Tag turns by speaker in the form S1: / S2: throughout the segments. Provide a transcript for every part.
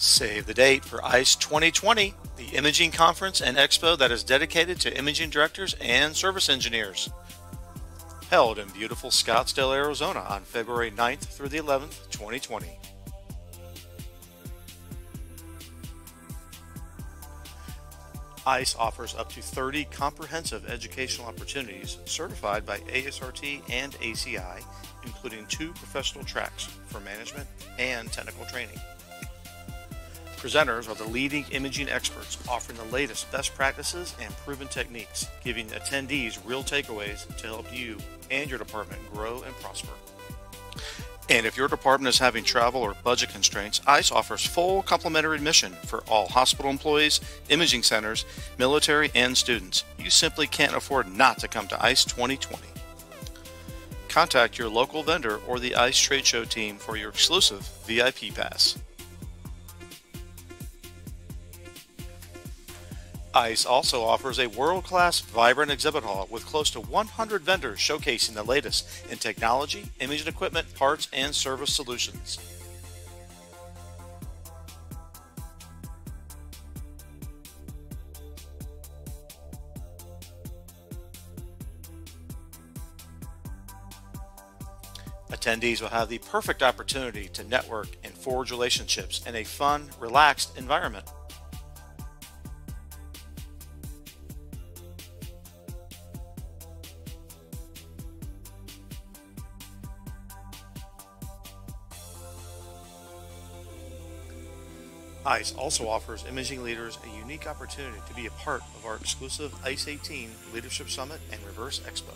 S1: Save the date for ICE 2020, the imaging conference and expo that is dedicated to imaging directors and service engineers. Held in beautiful Scottsdale, Arizona on February 9th through the 11th, 2020. ICE offers up to 30 comprehensive educational opportunities certified by ASRT and ACI, including two professional tracks for management and technical training. Presenters are the leading imaging experts offering the latest best practices and proven techniques, giving attendees real takeaways to help you and your department grow and prosper. And if your department is having travel or budget constraints, ICE offers full complimentary admission for all hospital employees, imaging centers, military, and students. You simply can't afford not to come to ICE 2020. Contact your local vendor or the ICE trade show team for your exclusive VIP pass. ICE also offers a world class, vibrant exhibit hall with close to 100 vendors showcasing the latest in technology, imaging equipment, parts, and service solutions. Attendees will have the perfect opportunity to network and forge relationships in a fun, relaxed environment. ICE also offers imaging leaders a unique opportunity to be a part of our exclusive ICE 18 Leadership Summit and Reverse Expo.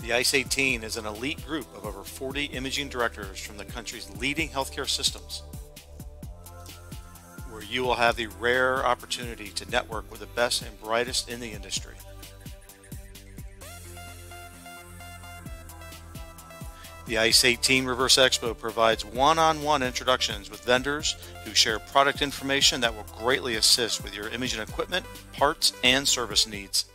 S1: The ICE 18 is an elite group of over 40 imaging directors from the country's leading healthcare systems, where you will have the rare opportunity to network with the best and brightest in the industry. The ICE 18 Reverse Expo provides one on one introductions with vendors who share product information that will greatly assist with your imaging equipment, parts, and service needs.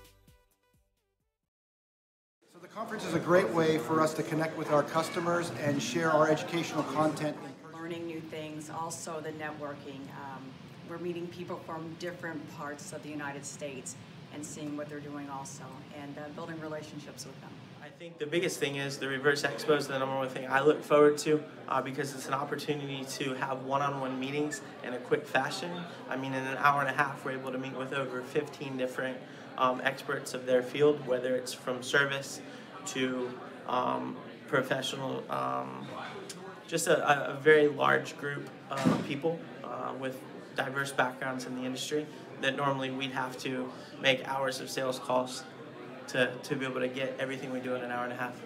S2: So, the conference is a great way for us to connect with our customers and share our educational content.
S3: Learning new things, also the networking. Um, we're meeting people from different parts of the United States and seeing what they're doing also and uh, building relationships with them.
S4: I think the biggest thing is the Reverse Expo is the number one thing I look forward to uh, because it's an opportunity to have one-on-one meetings in a quick fashion. I mean, in an hour and a half, we're able to meet with over 15 different um, experts of their field, whether it's from service to um, professional, um, just a, a, very large group of people uh, with diverse backgrounds in the industry that normally we'd have to make hours of sales calls to, to be able to get everything we do in an hour and a half.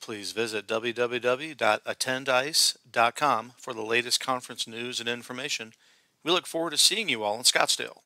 S1: Please visit www.attendice.com for the latest conference news and information. We look forward to seeing you all in Scottsdale.